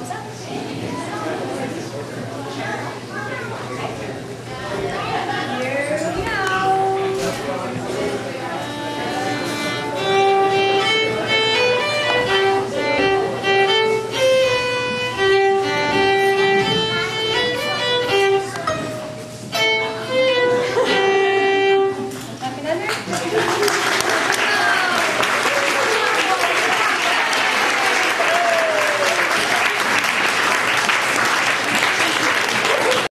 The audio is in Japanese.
ございます。